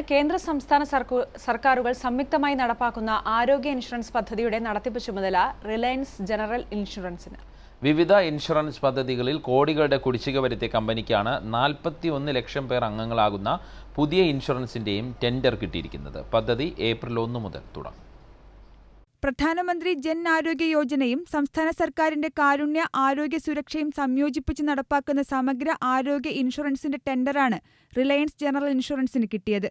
കേന്ദ്ര സംസ്ഥാന സർക്കാരുകൾ സംയുക്തമായി നടപ്പാക്കുന്ന ആരോഗ്യ ഇൻഷുറൻസ് പദ്ധതിയുടെ നടത്തിപ്പ് ചുമതല റിലയൻസ് ജനറൽ ഇൻഷുറൻസിന്. വിവിധ ഇൻഷുറൻസ് പദ്ധതികളിൽ കോടികളുടെ കുടിശ്ശിക വരുത്തിയ കമ്പനിക്കാണ് നാൽപ്പത്തി ഒന്ന് ലക്ഷം പേർ അംഗങ്ങളാകുന്ന പുതിയ ഇൻഷുറൻസിന്റെയും ടെൻഡർ കിട്ടിയിരിക്കുന്നത്. പദ്ധതി ഏപ്രിൽ ഒന്ന് മുതൽ തുടങ്ങും. പ്രധാനമന്ത്രി ജൻ ആരോഗ്യ യോജനയും സംസ്ഥാന സർക്കാരിന്റെ കാരുണ്യ ആരോഗ്യ സുരക്ഷയും സംയോജിപ്പിച്ച് നടപ്പാക്കുന്ന സമഗ്ര ആരോഗ്യ ഇൻഷുറൻസിന്റെ ടെൻഡറാണ് റിലയൻസ് ജനറൽ ഇൻഷുറൻസിന് കിട്ടിയത്.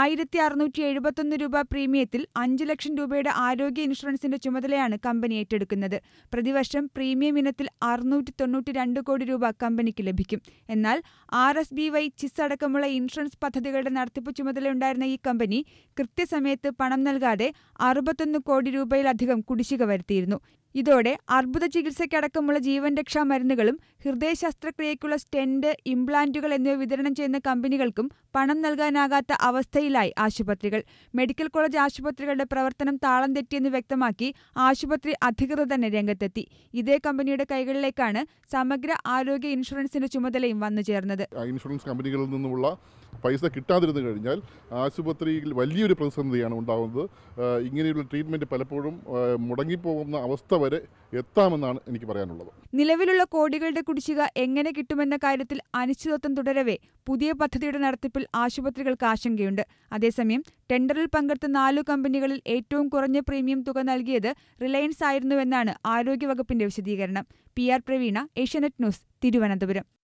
ആയിരത്തി അറുന്നൂറ്റി എഴുപത്തൊന്ന് രൂപ പ്രീമിയത്തിൽ അഞ്ച് ലക്ഷം രൂപയുടെ ആരോഗ്യ ഇൻഷുറൻസിന്റെ ചുമതലയാണ് കമ്പനി ഏറ്റെടുക്കുന്നത്. പ്രതിവർഷം പ്രീമിയം ഇനത്തിൽ അറുന്നൂറ്റി തൊണ്ണൂറ്റി രണ്ട് കോടി രൂപ കമ്പനിക്ക് ലഭിക്കും. എന്നാൽ ആർ എസ് ബി വൈ ചിസ് അടക്കമുള്ള ഇൻഷുറൻസ് പദ്ധതികളുടെ നടത്തിപ്പ് ചുമതലയുണ്ടായിരുന്ന ഈ കമ്പനി കൃത്യസമയത്ത് പണം നൽകാതെ അറുപത്തൊന്ന് കോടി രൂപയിലധികം കുടിശ്ശിക വരുത്തിയിരുന്നു ഇതോടെ അർബുദ ചികിത്സയ്ക്കടക്കമുള്ള ജീവൻ രക്ഷാ മരുന്നുകളും ഹൃദയ ശസ്ത്രക്രിയയ്ക്കുള്ള സ്റ്റെന്റ് ഇംപ്ലാന്റുകൾ എന്നിവ വിതരണം ചെയ്യുന്ന കമ്പനികൾക്കും പണം നൽകാനാകാത്ത അവസ്ഥയിലായി ആശുപത്രികൾ. മെഡിക്കൽ കോളേജ് ആശുപത്രികളുടെ പ്രവർത്തനം താളം തെറ്റിയെന്ന് വ്യക്തമാക്കി ആശുപത്രി അധികൃതർ തന്നെ രംഗത്തെത്തി. ഇതേ കമ്പനിയുടെ കൈകളിലേക്കാണ് സമഗ്ര ആരോഗ്യ ഇൻഷുറൻസിന്റെ ചുമതലയും വന്നു ചേർന്നത്. ഇൻഷുറൻസ് കമ്പനികളിൽ നിന്നുമുള്ള പൈസ കിട്ടാതിരുന്നു കഴിഞ്ഞാൽ ആശുപത്രിയിൽ വലിയൊരു പ്രതിസന്ധിയാണ് ഉണ്ടാകുന്നത്. ഇങ്ങനെയുള്ള ട്രീറ്റ്മെന്റ് പലപ്പോഴും മുടങ്ങിപ്പോകുന്ന അവസ്ഥ വരെ എത്താമെന്നാണ് എനിക്ക് പറയാനുള്ളത്. നിലവിലുള്ള കോടികളുടെ കുടിശ്ശിക എങ്ങനെ കിട്ടുമെന്ന കാര്യത്തിൽ അനിശ്ചിതത്വം തുടരവേ പുതിയ പദ്ധതിയുടെ നടത്തിപ്പിൽ ആശുപത്രികൾക്ക് ആശങ്കയുണ്ട്. അതേസമയം ടെൻഡറിൽ പങ്കെടുത്ത നാലു കമ്പനികളിൽ ഏറ്റവും കുറഞ്ഞ പ്രീമിയം തുക നൽകിയത് റിലയൻസ് ആയിരുന്നുവെന്നാണ് ആരോഗ്യവകുപ്പിന്റെ വിശദീകരണം. P R Praveena Asianet news Thiruvananthapuram.